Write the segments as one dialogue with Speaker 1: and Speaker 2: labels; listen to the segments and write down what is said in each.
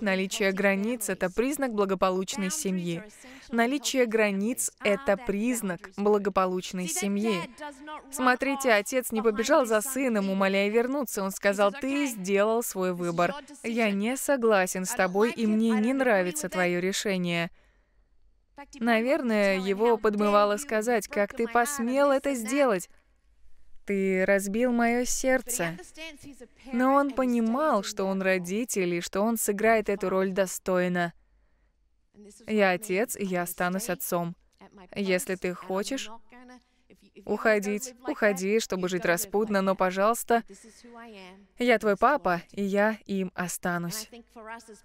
Speaker 1: Наличие границ — это признак благополучной семьи. Наличие границ — это признак благополучной семьи. Смотрите, отец не побежал за сыном, умоляя вернуться. Он сказал, ты сделал свой выбор. Я не согласен с тобой, и мне не нравится твое решение. Наверное, его подмывало сказать, как ты посмел это сделать. Ты разбил мое сердце. Но он понимал, что он родитель и что он сыграет эту роль достойно. Я отец, и я останусь отцом. Если ты хочешь уходить, уходи, чтобы жить распутно, но, пожалуйста, я твой папа, и я им останусь.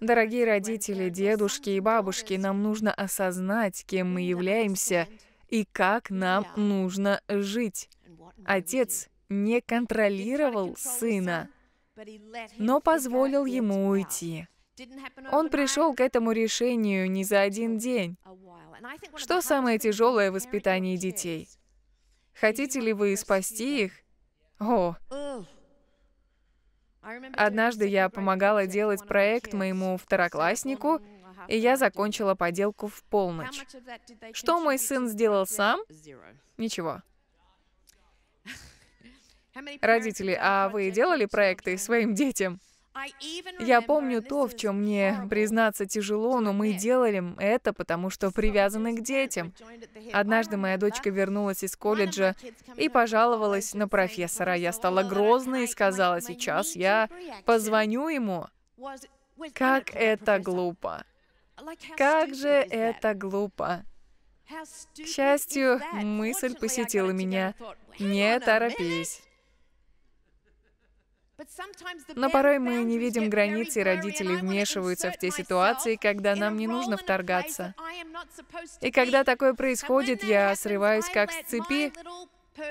Speaker 1: Дорогие родители, дедушки и бабушки, нам нужно осознать, кем мы являемся и как нам нужно жить. Отец не контролировал сына, но позволил ему уйти. Он пришел к этому решению не за один день. Что самое тяжелое в воспитании детей? Хотите ли вы спасти их? О! Однажды я помогала делать проект моему второкласснику, и я закончила поделку в полночь. Что мой сын сделал сам? Ничего. Родители, а вы делали проекты своим детям? Я помню то, в чем мне признаться тяжело, но мы делали это, потому что привязаны к детям. Однажды моя дочка вернулась из колледжа и пожаловалась на профессора. Я стала грозной и сказала, сейчас я позвоню ему. Как это глупо. Как же это глупо. К счастью, мысль посетила меня. Не торопись. Но порой мы не видим границы, и родители вмешиваются в те ситуации, когда нам не нужно вторгаться. И когда такое происходит, я срываюсь как с цепи.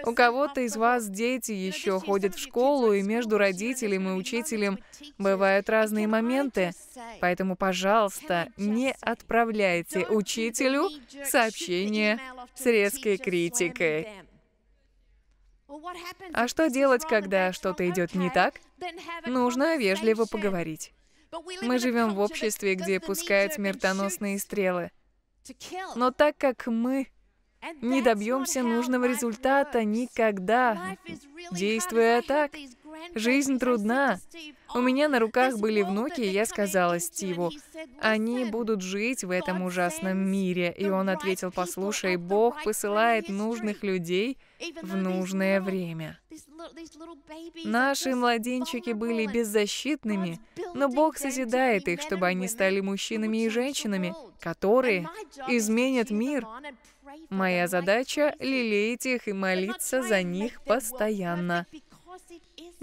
Speaker 1: У кого-то из вас дети еще ходят в школу, и между родителем и учителем бывают разные моменты. Поэтому, пожалуйста, не отправляйте учителю сообщение с резкой критикой. А что делать, когда что-то идет не так? Нужно вежливо поговорить. Мы живем в обществе, где пускают смертоносные стрелы. Но так как мы не добьемся нужного результата никогда, действуя так, жизнь трудна. У меня на руках были внуки, и я сказала Стиву, они будут жить в этом ужасном мире. И он ответил, послушай, Бог посылает нужных людей в нужное время. Наши младенчики были беззащитными, но Бог созидает их, чтобы они стали мужчинами и женщинами, которые изменят мир. Моя задача — лелеять их и молиться за них постоянно.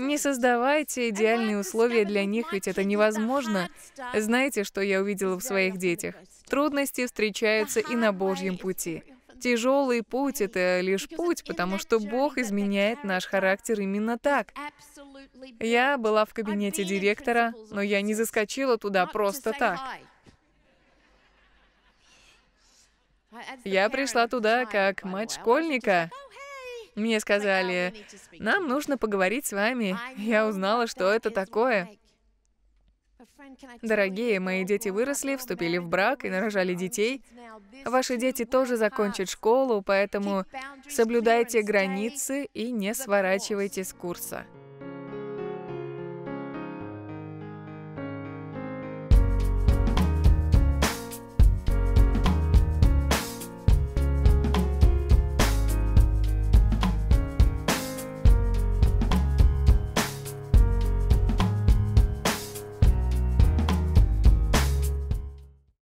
Speaker 1: Не создавайте идеальные условия для них, ведь это невозможно. Знаете, что я увидела в своих детях? Трудности встречаются и на Божьем пути. Тяжелый путь — это лишь путь, потому что Бог изменяет наш характер именно так. Я была в кабинете директора, но я не заскочила туда просто так. Я пришла туда как мать школьника, мне сказали, нам нужно поговорить с вами. Я узнала, что это такое. Дорогие, мои дети выросли, вступили в брак и нарожали детей. Ваши дети тоже закончат школу, поэтому соблюдайте границы и не сворачивайте с курса.